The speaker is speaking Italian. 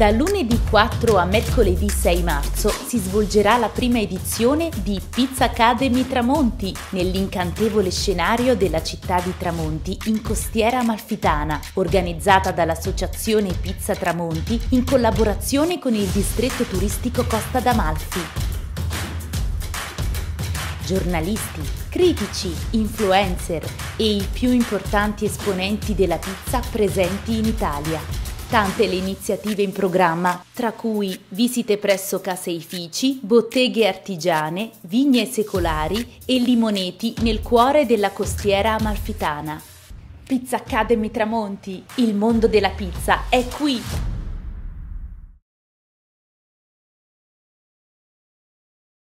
Da lunedì 4 a mercoledì 6 marzo si svolgerà la prima edizione di Pizza Academy Tramonti nell'incantevole scenario della città di Tramonti in costiera amalfitana, organizzata dall'associazione Pizza Tramonti in collaborazione con il distretto turistico Costa d'Amalfi. Giornalisti, critici, influencer e i più importanti esponenti della pizza presenti in Italia Tante le iniziative in programma, tra cui visite presso caseifici, botteghe artigiane, vigne secolari e limoneti nel cuore della costiera amalfitana. Pizza Academy Tramonti, il mondo della pizza è qui!